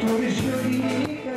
Por isso eu